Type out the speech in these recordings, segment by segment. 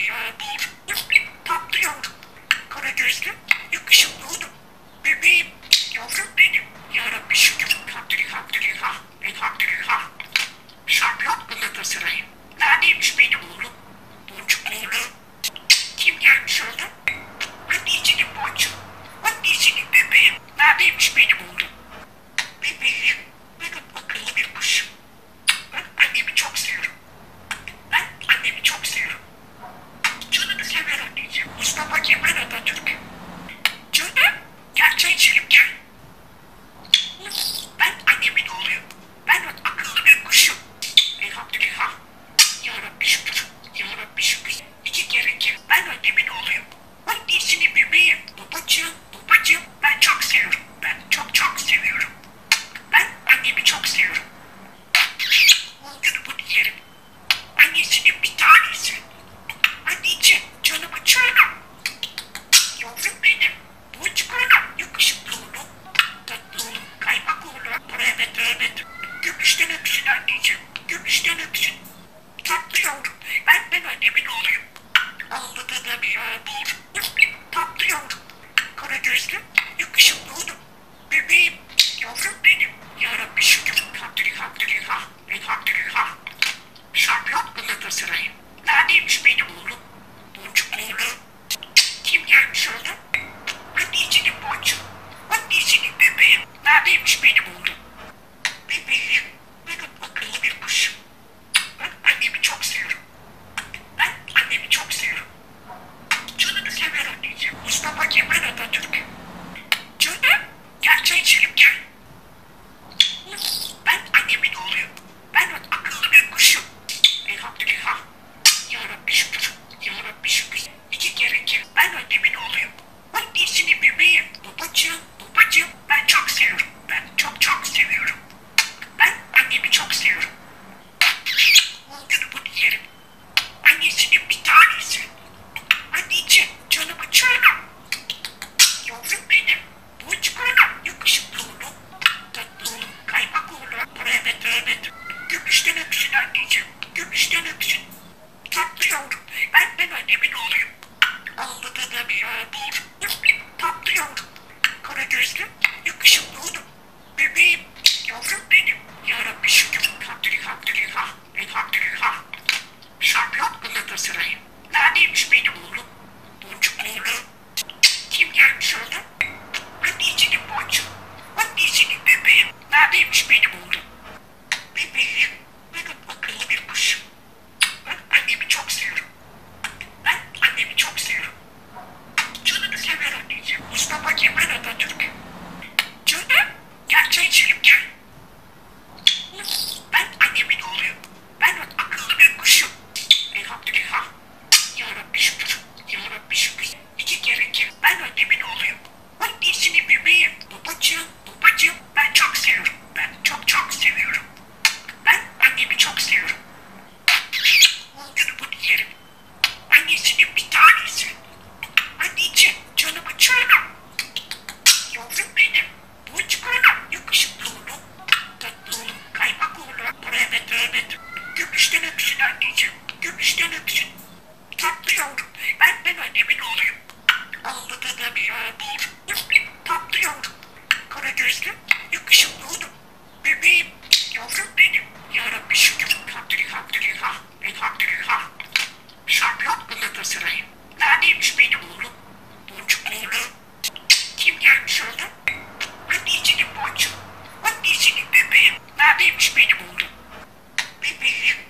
ya değil. Patlıyorum. Kara gözlü yakışıklı oldum. Bebeğim, yavrum benim. Yarabbi şükür. Hamdülillah, elhamdülillah. Şampiyon Galatasaray. Neredeymiş benim oğlum? Boncuk oğlum. Kim gelmiş oğlum? Anneciğim boncuk. Anneciğim bebeğim. Neredeymiş benim oğlum? Bebeğim değil. Tatlı yavrum. Kara gözlü. Yakışıklı oğlum. Bebeğim. Yavrum benim. Yarabbi şükür. Hamdülillah. Elhamdülillah. Şampiyon Galatasaray. Neredeymiş benim oğlum? Boncuk oğlum. Kim gelmiş oğlum? Anneciğim boncuk. Anneciğim bebeğim. Neredeymiş benim oğlum? Bebeğim.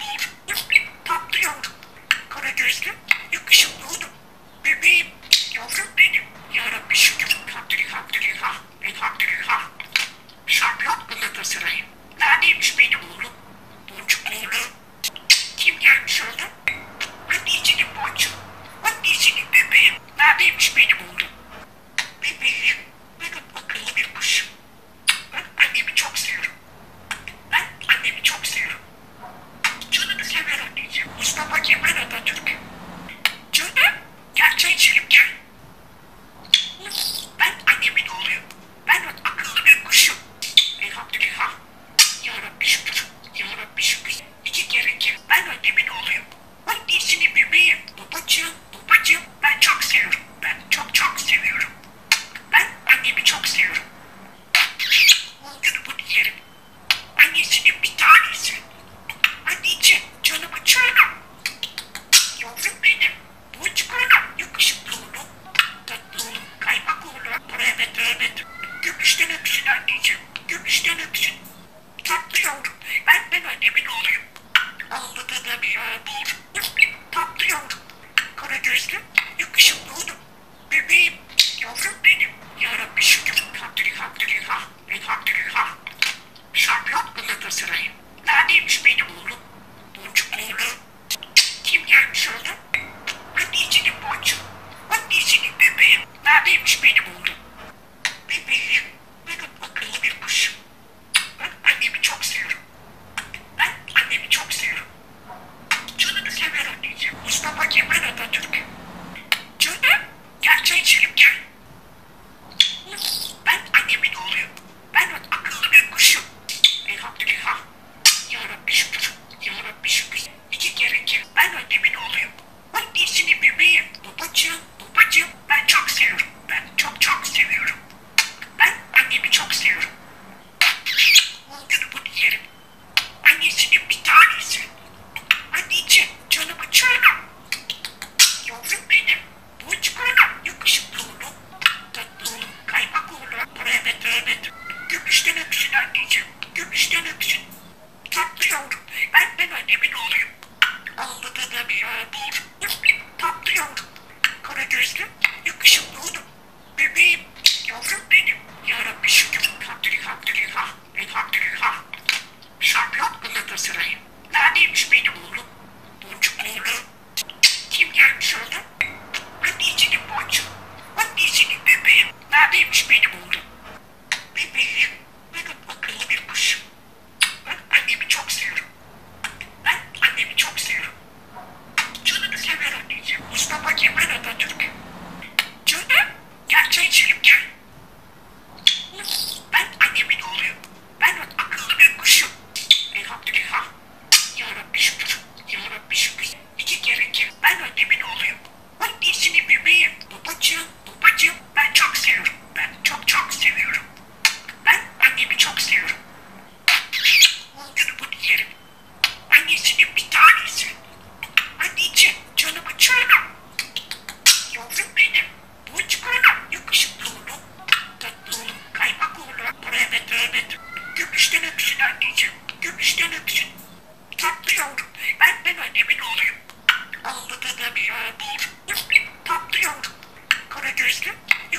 Bir. Tatlı yavrum. Kara gözlü, yakışıklı oğlum.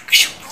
Yakışıklı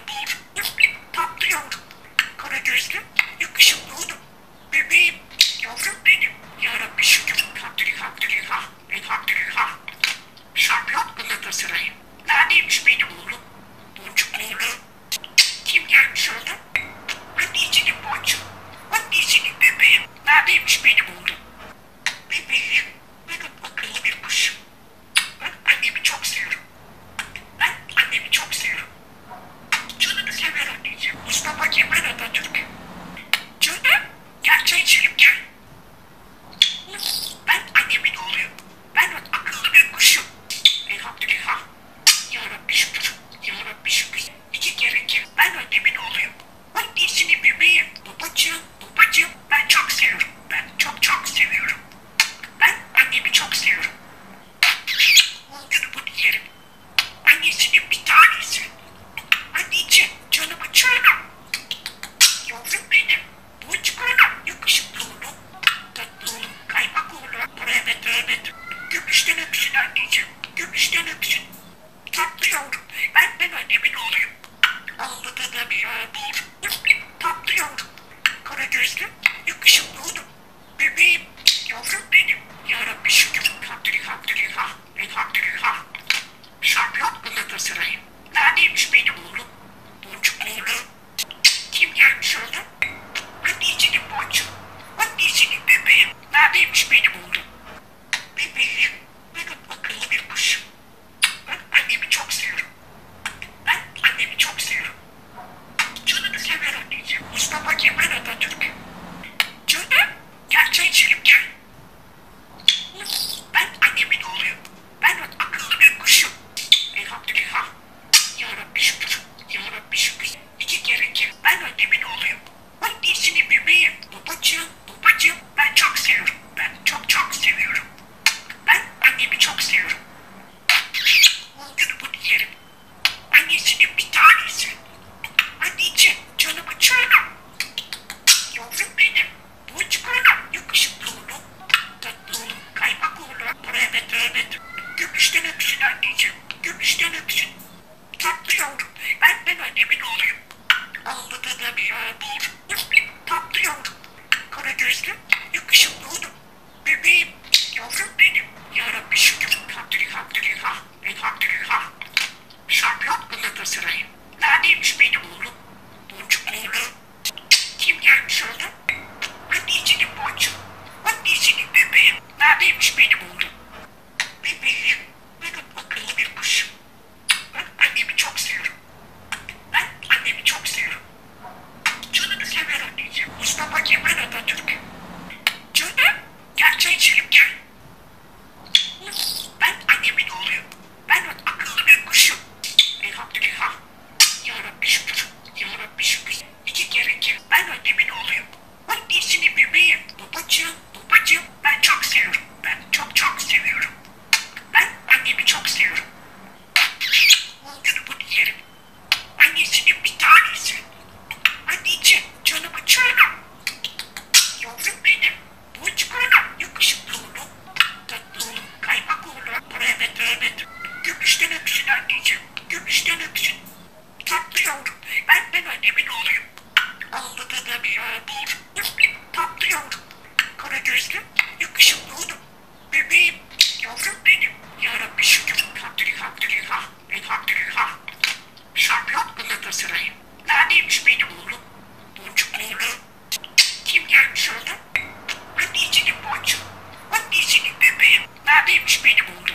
baby. bebeğim. Tatlı yavrum. Kara gözlü. Yakışıklı oğlum. Bebeğim. Yavrum benim. Yarabbi şükür. Hamdülillah. Elhamdülillah. Şampiyon Galatasaray. Neredeymiş benim oğlum? Boncuk oğlum. Kim gelmiş oğlum? Anneciğim boncuk. Anneciğim bebeğim. Neredeymiş benim oğlum?